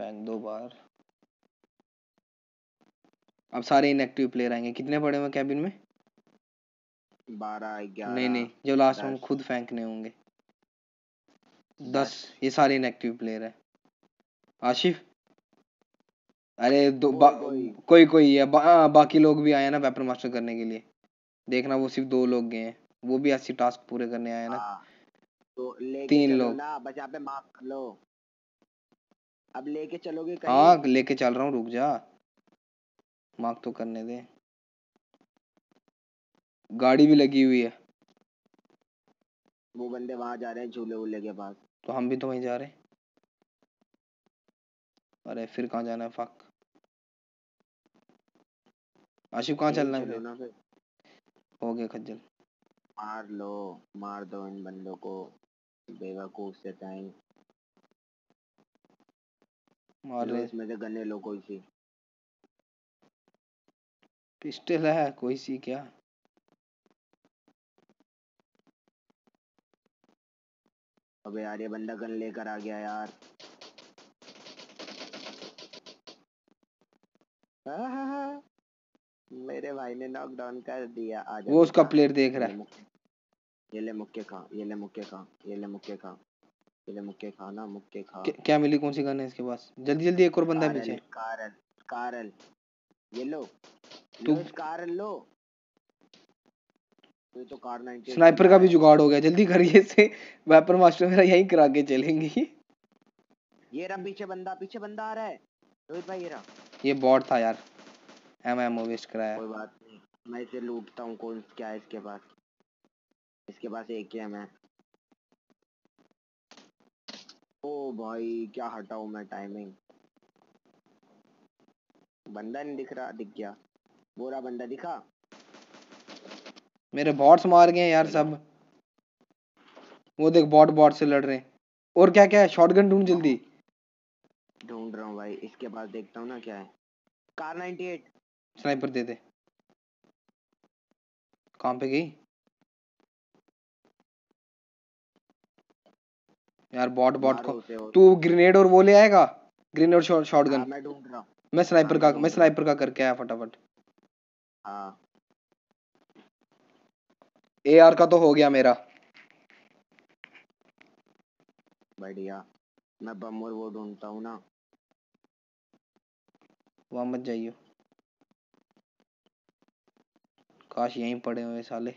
फेंक दो बार। अब सारे इनएक्टिव प्लेयर आएँगे। कितने पड़े हुए कैबिन में? बारह ग्यारह नहीं नहीं जो लास्ट में खुद फेंकने होंगे। दस। ये सारे इनएक्टिव प्लेयर है। आशिफ? अरे दो बा, कोई। कोई है बा, हाँ, बाकी लोग भी आए ना वेपन मास्टर करने के लिए। देखना वो सिर्फ़ दो लोग गए हैं। वो भी ऐसी टास्क पूरे करने आए ना। हाँ तो तीन लोग। ना यहाँ पे मार्क लो। अब लेके चलोगे कहीं? हाँ लेके चल रहा हूँ रुक जा। मार्क तो करने दे। गाड़ी भी लगी हुई है। वो बंदे वहाँ जा रहे हैं झूले वूले के पास। तो हम भी तो वहीं जा रहे हैं। अरे फिर कहाँ जाना है? फक। आशिफ कहाँ चलना है फिर? फिर। हो गया खज्जल। मार लो मार दो इन बंदों को। बेवकूफ़ से टाइम लो कोई सी। पिस्टल है कोई सी क्या? अबे यार ये बंदा गन लेकर आ गया यार। मेरे भाई ने नॉकडाउन कर दिया आज वो उसका प्लेयर देख रहा है। ये ले मुक्के खा ये ले मुक्के खा ये ले मुक्के खा ये ले मुक्के खा ना मुक्के खा। क्या- क्या मिली? कौन सी गन है इसके पास? जल्दी जल्दी एक और बंदा है पीछे। कारल कारल ये लो। तू- कारल लो। ये तो कार 98 स्नाइपर का भी जुगाड़ हो गया। जल्दी करिए से। वेपन मास्टर मेरा यहीं करा के चलेंगे। ये रहा पीछे बंदा पीछे बंदा आ रहा है। रोहित भाई ये रहा। ये बॉट था यार। एम एम वेस्ट कराया। कोई बात नहीं। मैं इसे लूटता हूँ। कौन क्या है इसके पास? इसके पास एक ही एम है मैं ओ भाई क्या हटाऊं मैं टाइमिंग बंदा नहीं दिख रहा दिख गया। बोरा बंदा दिखा। मेरे बॉट्स मार गए यार सब। वो देख बॉट बॉट से लड़ रहे हैं। और क्या क्या है? शॉटगन ढूंढ जल्दी। ढूंढ रहा हूँ भाई इसके पास देखता हूँ ना क्या है। कार 98 स्नाइपर दे दे। कहाँ पे गई? यार बॉट बॉट को। तू ग्रेनेड और वो ले आएगा? ग्रेनेड और शॉट शॉटगन मैं ढूंढ रहा हूँ। मैं स्नाइपर हाँ, का मैं मैं स्नाइपर का करके आया फटाफट। हाँ। एआर का तो हो गया मेरा। बढ़िया। मैं बम और वो ढूंढता हूँ ना। वहाँ मत जाइयो। काश यहीं पड़े हुए साले।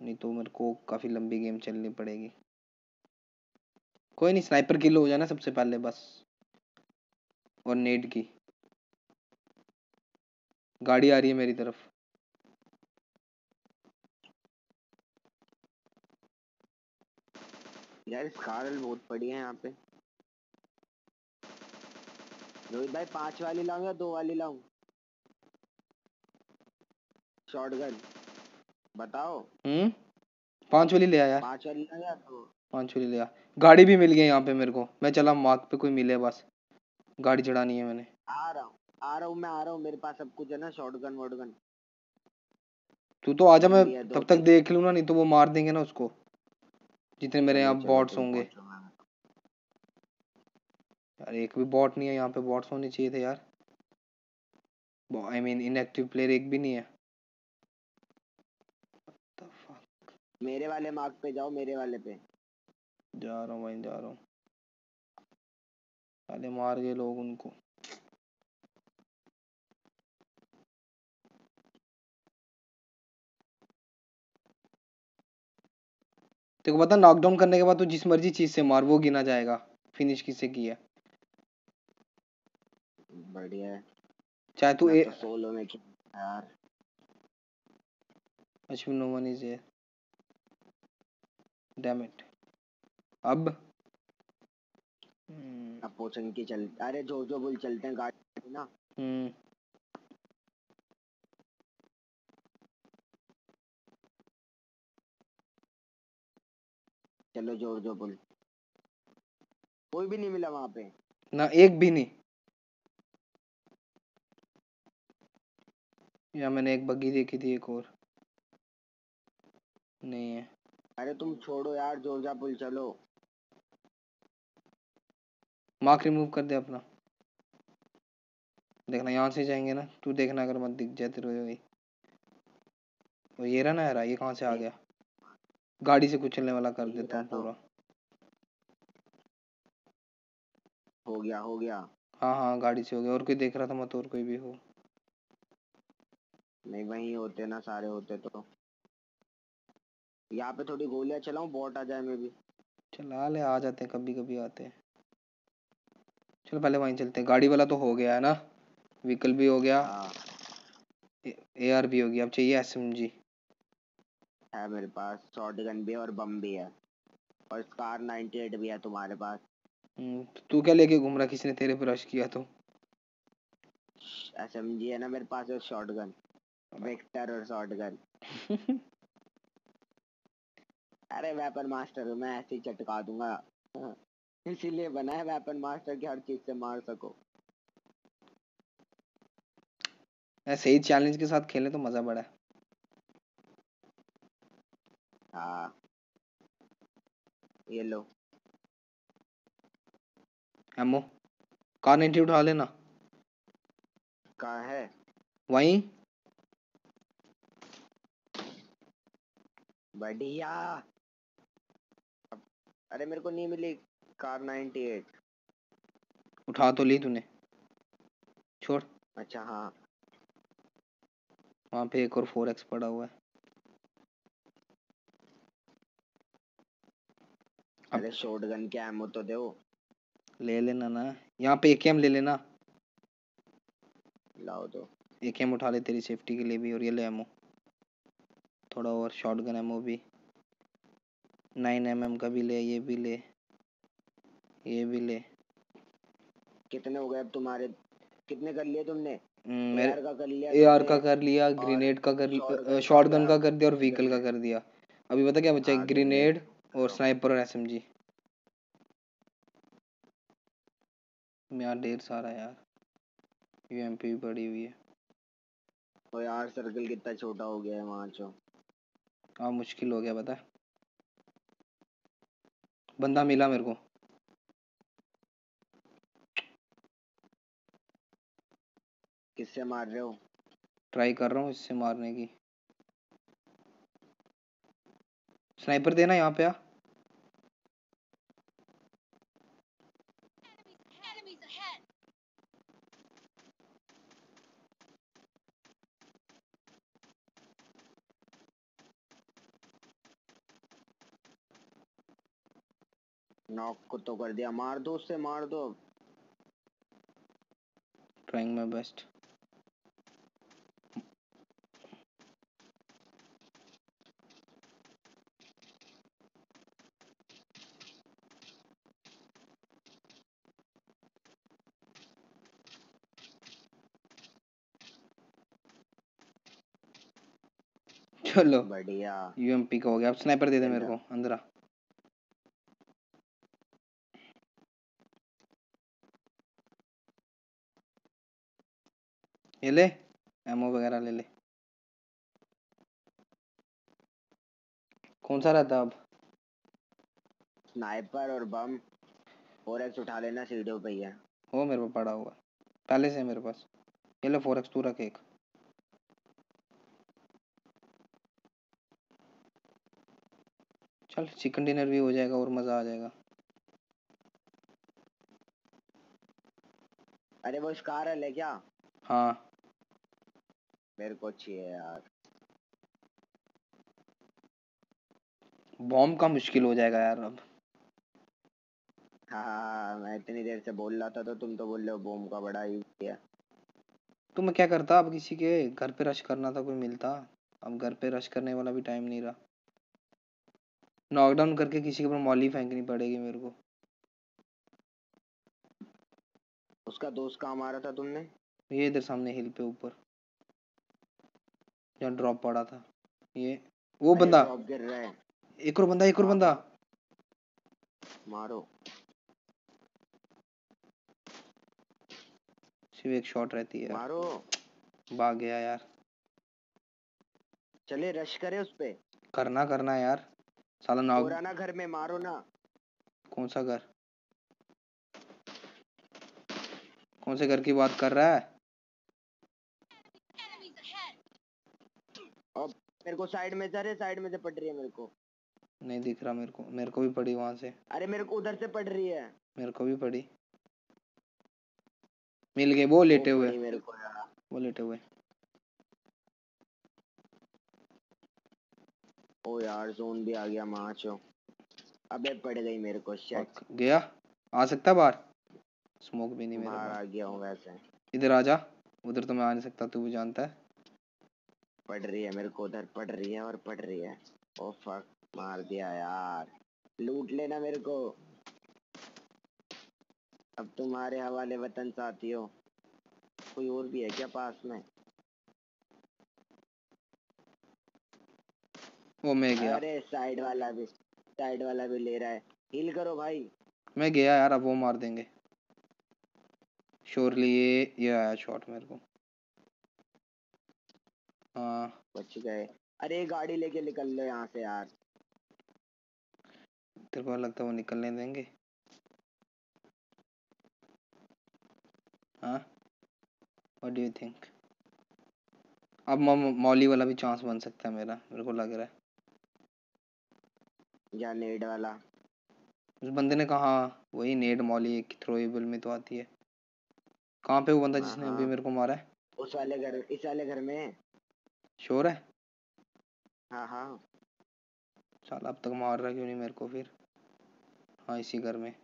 नहीं तो मेरे को काफ़ी लंबी गेम चलनी पड़ेगी। कोई नहीं स्नाइपर किल हो जाना सबसे पहले बस। और नेड की। गाड़ी आ रही है मेरी तरफ़। यार स्कारल बहुत बढ़िया है यहाँ पे। रोहित भाई पाँच वाली लाऊं या दो वाली लाऊं? शॉटगन बताओ। हम्म? पाँच वाली ले आया। पाँच वाली लाऊं या दो? पाँच ले आ गाड़ी भी मिल गई यहाँ पे मेरे को। मैं चला मार्क पे कोई मिले बस। गाड़ी चढ़ानी है मैंने। आ रहा हूँ आ रहा हूँ मैं आ रहा हूँ मेरे पास सब कुछ है ना शॉटगन वॉटगन तू तो आजा मैं तब तक देख लूँ ना नहीं तो वो मार देंगे ना उसको। जितने मेरे यहाँ बॉट्स होंगे। यार एक भी बॉट नहीं है यहाँ पे बॉट्स होने चाहिए थे यार। आई मीन इनएक्टिव प्लेयर एक भी नहीं है? मेरे वाले मार्क पे जाओ मेरे वाले पे। जा रहा हूँ भाई जा रहा हूँ। पहले मार गए लोग उनको। तेरे को पता नॉकडाउन करने के बाद तू जिस मर्ज़ी चीज़ से मार वो गिना जाएगा। फिनिश किससे किया बढ़िया है। चाहे तू ए तो सोलो में यार। Ashwin no one is damn it अब? हम्म। अब पोचन की चल अरे जो जो बुल चलते हैं गाड़ी ना। हम्म। चलो ज़ोर जो बुल। कोई भी नहीं मिला वहाँ पे। ना एक भी नहीं। या मैंने एक बग्गी देखी थी एक और। नहीं है। अरे तुम छोड़ो यार जोरजा पुल चलो। मार्क रिमूव कर दे अपना। देखना यहाँ से जाएँगे ना? तू देखना अगर मत दिख जाए तेरे को ये वो ये रहा ना यार ये कहाँ से आ गया? गाड़ी से कुचलने वाला कर देता हूँ पूरा। हो गया हो गया। हाँ हाँ गाड़ी से हो गया। और कोई देख रहा था मत और कोई भी हो। नहीं वहीं होते ना सारे होते तो। यहाँ पे थोड़ी गोलियाँ चलाऊं बॉट आ जाए मैं भी चला ले आ जाते हैं कभी कभी आते हैं। चल पहले वहीं चलते हैं। गाड़ी वाला तो हो गया है ना? व्हीकल भी हो गया। हाँ। ए आर भी हो गया। अब चाहिए एस एम जी है मेरे पास। शॉर्ट गन भी है और बम भी है। और कार 98 भी है तुम्हारे पास। तू क्या लेके घूम रहा किसी ने तेरे पे रश किया तो? एस है ना मेरे पास और शॉर्ट गन वेक्टर और शॉर्ट गन अरे वेपन मास्टर हूँ मैं ऐसे ही चटका दूँगा। हाँ, इसीलिए बना है वेपन मास्टर की हर चीज़ से मार सको। ऐसे ही चैलेंज के साथ खेले तो मज़ा बड़ा है। हाँ। ये लो। एमओ कार 90 उठा लेना? कहाँ है? वहीं। बढ़िया। अरे मेरे को नहीं मिली। कार 98 उठा तो ली तूने। छोड़। अच्छा हाँ। वहाँ पे एक और फोर एक्स पड़ा हुआ है। अरे शॉर्ट गन के एमो तो दो ले लेना ना। यहाँ पे एकेएम ले लेना। लाओ तो। एकेएम उठा ले तेरी सेफ्टी के लिए भी और ये ले एमओ थोड़ा और शॉटगन एमओ भी। नाइन एम एम का भी ले ये भी ले। ये भी ले। कितने हो गए अब तुम्हारे? कितने कर लिए तुमने? हम्म, मेरे का कर लिया ए आर तुमने? का कर लिया ग्रेनेड का कर शॉटगन का कर दिया और व्हीकल का कर दिया। अभी पता क्या बचा है? ग्रेनेड और। स्नाइपर और एसएमजी यहाँ ढेर सारा यार। यूएमपी भी पड़ी हुई है। तो यार सर्कल कितना छोटा हो गया है वहाँ चो हाँ मुश्किल हो गया पता है। बंदा मिला मेरे को। किससे मार रहे हो? ट्राई कर रहा हूँ इससे मारने की। स्नाइपर देना यहाँ पे आ। नॉक को तो कर दिया। मार दो उससे मार दो ट्राइंग माई बेस्ट चलो। बढ़िया। यूएमपी का हो गया। अब स्नाइपर दे दे मेरे को अंदर आ। ये ले एमओ वगैरह ले ले। कौन सा रहता अब? स्नाइपर और बम फोर एक्स उठा लेना सीढ़ियों पे ही है। वो मेरे पास पड़ा हुआ। पहले से है मेरे पास। ये ले फोर एक्स तू रख एक। चल चिकन डिनर भी हो जाएगा और मज़ा आ जाएगा। अरे वो स्कार है ले क्या? हाँ। मेरे को चाहिए यार। बॉम्ब का मुश्किल हो जाएगा यार अब। हाँ मैं इतनी देर से बोल रहा था तो तुम तो बोल रहे हो बोम का बड़ा यूज़ किया तो मैं क्या करता अब किसी के घर पे रश करना था कोई मिलता। अब घर पे रश करने वाला भी टाइम नहीं रहा। नॉकडाउन करके किसी के ऊपर मौली फेंकनी पड़ेगी मेरे को। उसका दोस्त कहाँ मारा था तुमने? ये इधर सामने हिल पे ऊपर। जहाँ ड्रॉप पड़ा था। ये वो बंदा। गिर रहा है। एक और बंदा एक और बंदा। मारो। सिर्फ़ एक शॉट रहती है मारो। भाग गया यार। चले रश करे उस पे। करना करना यार। साला नॉक पुराना घर में मारो ना। कौन सा घर? कौन से घर की बात कर रहा है? अब मेरे को साइड में जा रहे साइड में से पड़ रही है मेरे को। नहीं दिख रहा मेरे को। मेरे को भी पड़ी वहाँ से। अरे मेरे को उधर से पड़ रही है। मेरे को भी पड़ी। मिल गए वो लेटे हुए। मेरे को यार। वो लेटे हुए। ओ यार जोन भी आ गया माचो अबे पड़ गई मेरे को शेट गया? आ सकता बाहर? स्मोक भी नहीं मेरे बाहर आ गया हूँ वैसे। इधर आ जा। उधर तो मैं आ नहीं सकता तू भी जानता है। पड़ रही है मेरे को उधर पड़ रही है और पड़ रही है। ओ फक मार दिया यार। लूट लेना मेरे को। अब तुम्हारे हवाले वतन साथी हो कोई और भी है क्या पास में? वो मैं गया। अरे साइड वाला भी साइड वाला भी ले रहा है। हील करो भाई। मैं गया यार अब वो मार देंगे। श्योरली ये ये आया शॉट मेरे को। हाँ। बच गए। अरे गाड़ी लेके निकल लो यहाँ से यार। तेरे को लगता है वो निकलने देंगे? हाँ? व्हाट डू यू थिंक अब मौली वाला भी चांस बन सकता है मेरा मेरे को लग रहा है। या नेड वाला? उस बंदे ने कहा वही नेड मौली एक थ्रोएबल में तो आती है। कहाँ पे वो बंदा जिसने अभी हाँ। मेरे को मारा है? उस वाले घर इस वाले घर में? शोर है? हाँ हाँ। साला अब तक मार रहा क्यों नहीं मेरे को फिर? हाँ इसी घर में।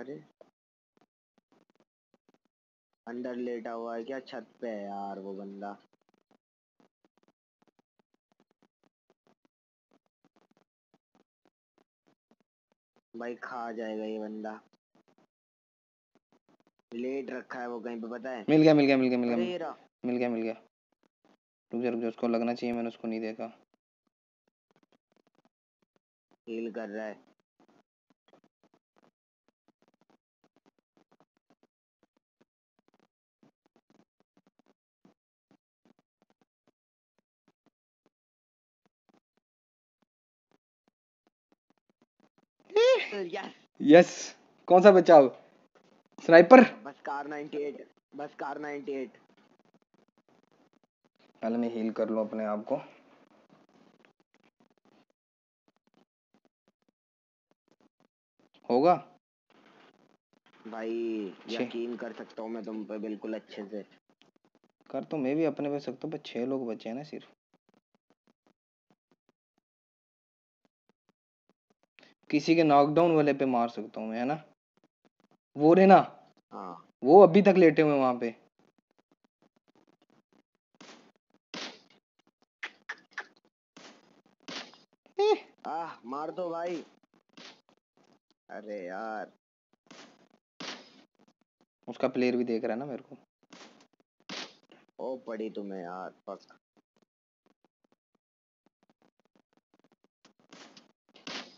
अरे। अंदर लेटा हुआ है क्या? छत पे है यार वो बंदा। भाई खा जाएगा ये बंदा। लेट रखा है वो कहीं पे पता है? मिल गया मिल गया मिल गया मिल गया। मिल गया मिल गया। रुक जा रुक जा उसको लगना चाहिए मैंने उसको नहीं देखा। हील कर रहा है। यस यस कौन सा बचाव sniper bus car 98 bus car 98 पहले मैं हील कर लूँ अपने आप को। होगा? भाई यकीन कर सकता हूँ मैं तुम पे बिल्कुल अच्छे से। कर तो मैं भी अपने पे सकता हूँ पर छह लोग बचे हैं ना सिर्फ़। किसी के नॉकडाउन वाले पे मार सकता हूँ मैं है ना? वो रे ना? हाँ। वो अभी तक लेटे हुए वहाँ पे। आह मार दो भाई। अरे यार। उसका प्लेयर भी देख रहा है ना मेरे को। ओ पड़ी तुम्हें यार पक।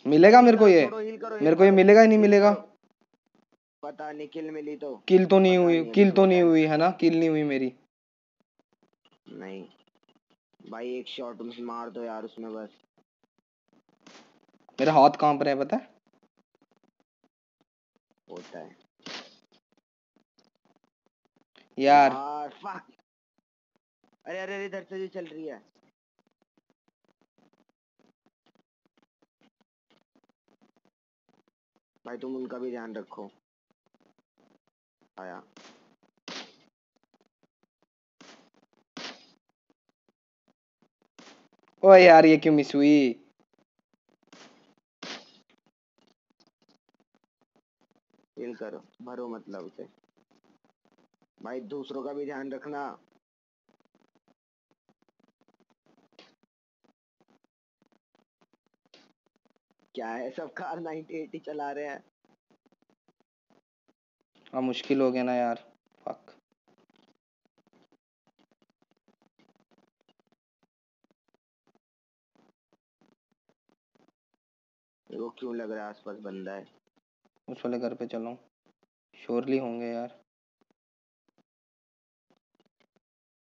मिलेगा मेरे को ये? मेरे को ये मिलेगा ही नहीं मिलेगा? पता नहीं किल मिली तो। किल तो नहीं हुई किल तो तो नहीं हुई है ना? किल नहीं हुई मेरी। नहीं। भाई एक शॉट मार दो यार उसमें बस। मेरे हाथ काँप रहे हैं पता है? होता है। यार। यार अरे अरे इधर से जो चल रही है। भाई तुम उनका भी ध्यान रखो। आया। ओए यार ये क्यों मिस हुई? करो भरो मतलब से भाई दूसरों का भी ध्यान रखना। क्या है? सब कार 90 चला रहे हैं। हाँ मुश्किल हो गया ना यार। फक वो क्यों लग रहा है आसपास बंदा है। उस वाले घर पे चलो। श्योरली होंगे यार।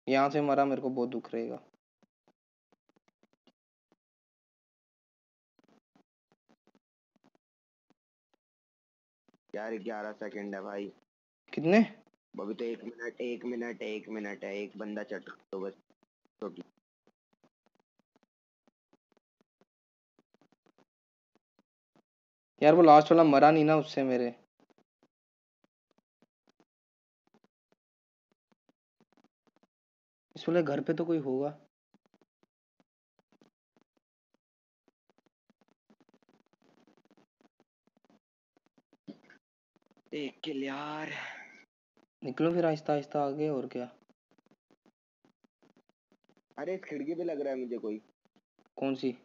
यहाँ से मरा मेरे को बहुत दुख रहेगा। यार ग्यारह सेकंड है भाई। कितने? अभी तो एक मिनट एक मिनट एक मिनट है एक बंदा चट तो बस। छोटी यार वो लास्ट वाला मरा नहीं ना उससे मेरे। इस वाले घर पे तो कोई होगा। एक किल यार। निकलो फिर आहिस्ता आहिस्ता आगे और क्या? अरे इस खिड़की पे लग रहा है मुझे कोई। कौन सी?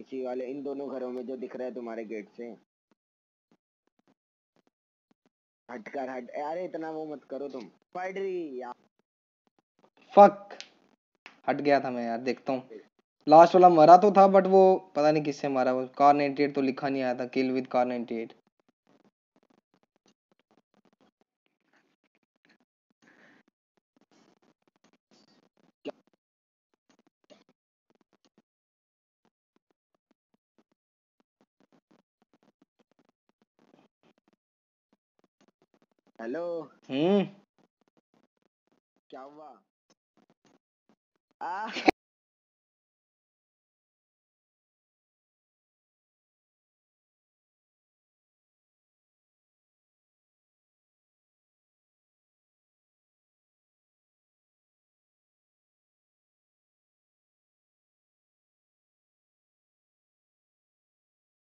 इसी वाले इन दोनों घरों में जो दिख रहा है तुम्हारे गेट से। हटकर हट। अरे इतना वो मत करो तुम। पढ़ रही यार। फक हट गया था मैं यार देखता हूँ। लास्ट वाला मरा तो था बट वो पता नहीं किससे मारा। वो कार 98 तो लिखा नहीं आया था किल विद कार 98 हेलो। हम्म। क्या हुआ? आ।